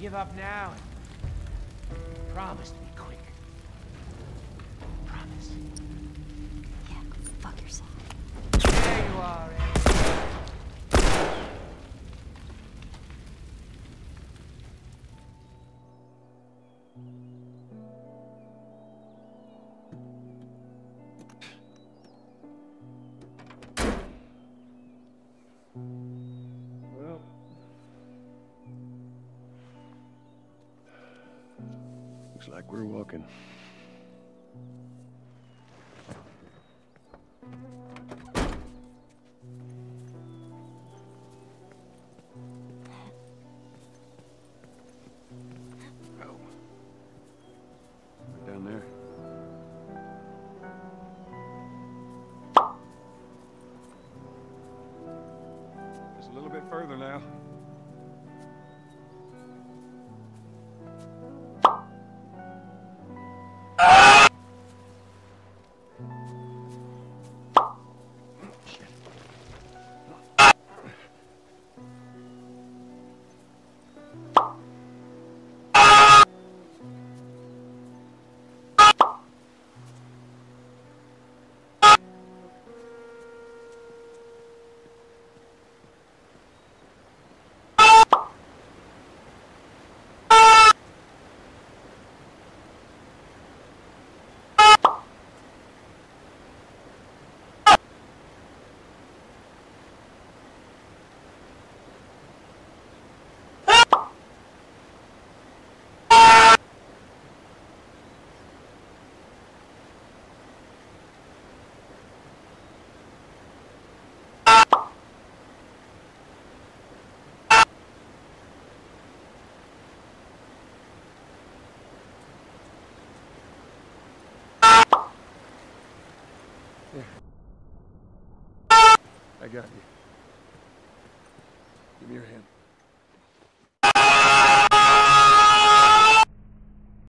give up now. And promise to be quick. Promise. Looks like we're walking. Oh. Right I got you. Give me your hand.